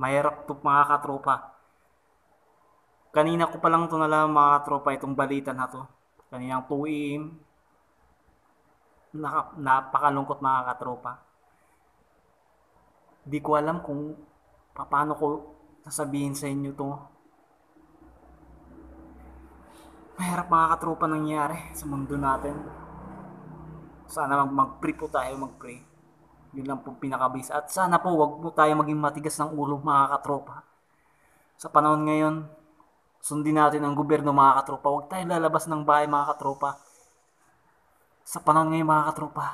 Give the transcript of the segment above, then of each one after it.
Mahirap to mga katropa. Kanina ko pa lang to nalaman mga katropa itong balita na to. Kaninang 2 AM. Napakalungkot mga katropa. Di ko alam kung paano ko sasabihin sa inyo to. Mahirap mga katropa nangyari sa mundo natin. Sana mag- mag-pray po tayo, mag-pray. Yun lang po pinakabase. At sana po wag po tayo maging matigas ng ulo mga katropa. Sa panahon ngayon, sundin natin ang gobyerno mga katropa. Huwag tayo lalabas ng bahay mga katropa. Sa panahon ngayon mga katropa,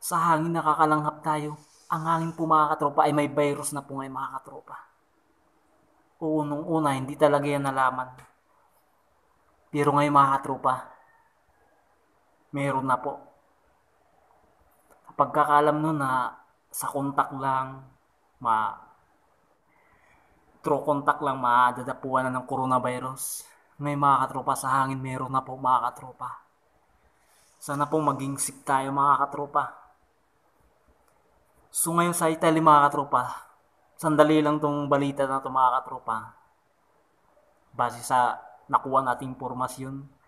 sa hangin nakakalanghap tayo. Ang hangin po mga katropa ay may virus na po ngayon mga katropa. Oo, nung una, hindi talaga yan nalaman. Pero ngayon mga katropa, meron na po. Pagkakalam nun na sa kontak lang, ma through contact lang madadapuan na ng coronavirus. Ngayon mga katropa, sa hangin meron na po mga katropa. Sana po maging sip tayo mga katropa. So ngayon sa Italy mga katropa, sandali lang tong balita na to mga katropa. Base sa nakuha nating impormasyon.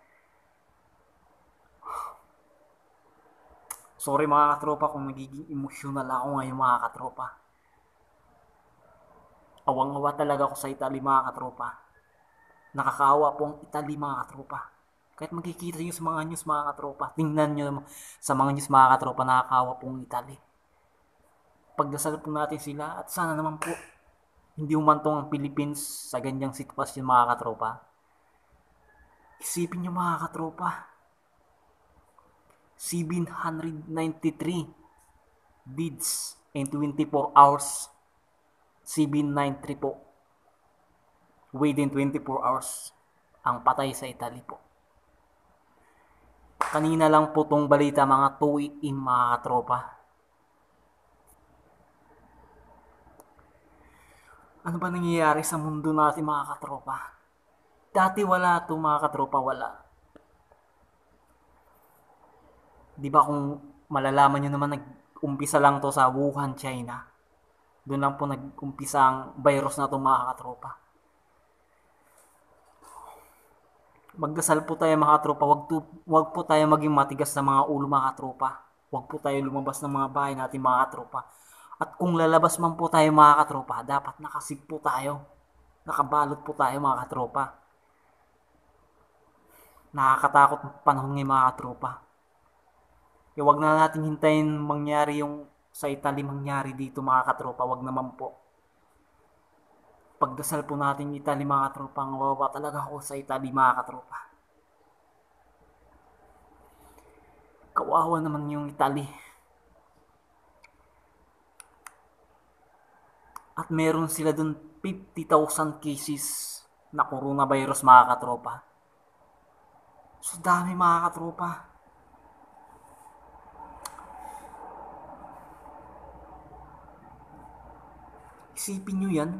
Sorry mga katropa kung nagiging emotional ako ngayon mga katropa. Awang-awa talaga ako sa Italy mga katropa. Nakakaawa po ang Italy mga katropa. Kahit makikita nyo sa mga news mga katropa, tingnan nyo sa mga news mga katropa, nakakaawa po ang Italy. Pagdasal po natin sila at sana naman po hindi umantong ang Philippines sa ganyang sitwasyon mga katropa. Isipin nyo mga katropa, 793 bids in 24 hours. 793 po. Within 24 hours ang patay sa Italy po. Kanina lang po tong balita mga 2 in mga katropa. Ano ba nangyayari sa mundo natin mga katropa? Dati wala to mga katropa, wala. Di ba kung malalaman nyo naman nag-umpisa lang to sa Wuhan, China. Doon lang po nag-umpisa ang virus na to mga katropa. Magdasal po tayo mga katropa, wag, to, wag po tayo maging matigas sa mga ulo mga katropa. Wag po tayo lumabas ng mga bahay natin mga katropa. At kung lalabas man po tayo mga katropa, dapat nakasip po tayo. Nakabalot po tayo mga katropa. Nakakatakot panahon ngayon mga katropa. E wag na natin hintayin mangyari yung sa Italy mangyari dito mga katropa. Wag naman po. Pagdasal po natin Italy mga katropa. Ang wawa talaga ako sa Italy mga katropa. Kawawa naman yung Italy. At meron sila dun 50,000 cases na coronavirus mga katropa. So dami mga katropa. Isipin nyo yan,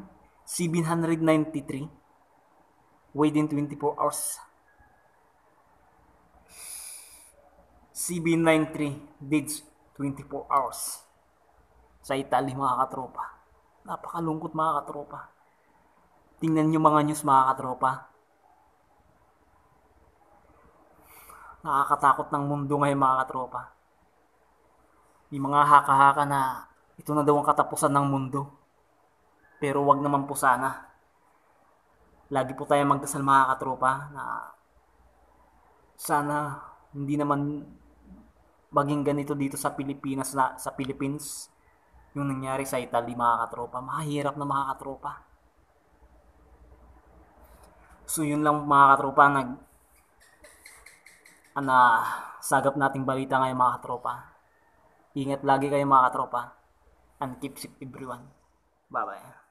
793 within 24 hours. 793 deeds 24 hours sa Italy mga katropa. Napakalungkot mga katropa. Tingnan nyo mga news mga katropa. Nakakatakot ng mundo ngayon mga katropa. May mga haka-haka na ito na daw ang katapusan ng mundo. Pero wag naman po sana. Lagi po tayo magdasal mga katropa na sana hindi naman maging ganito dito sa Pilipinas na sa Philippines yung nangyari sa Italy mga katropa. Mahirap na mga katropa. So yun lang mga katropa nag ana sagap nating balita ngayon mga katropa. Ingat lagi kayo mga katropa. And keep safe everyone. Bye bye.